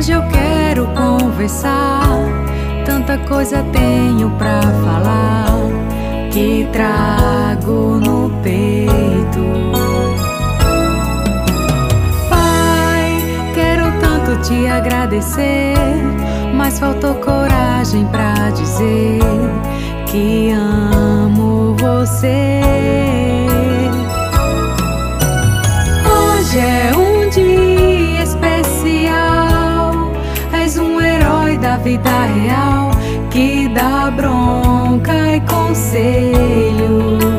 Hoje eu quero conversar, tanta coisa tenho pra falar que trago no peito. Pai, quero tanto te agradecer, mas faltou coragem pra dizer que amo você. Da vida real que dá bronca e conselhos.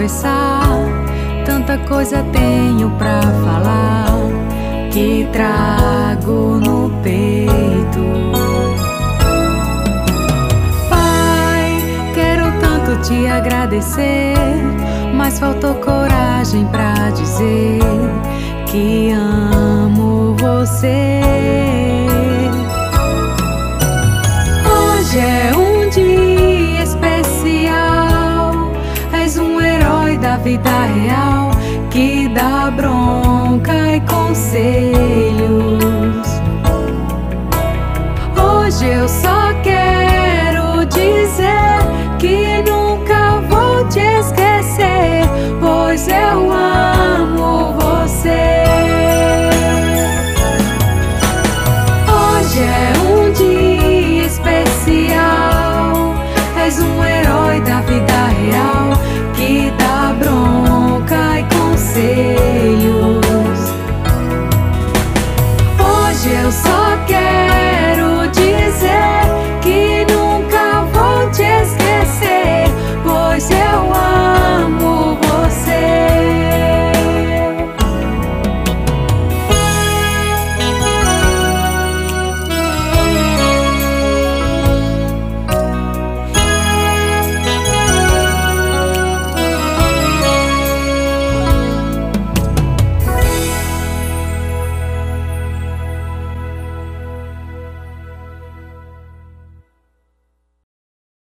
Conversar. Tanta coisa tenho pra falar que trago no peito. Pai, quero tanto te agradecer, mas faltou coragem pra dizer que amo você. Da vida real que dá bronca e conselhos.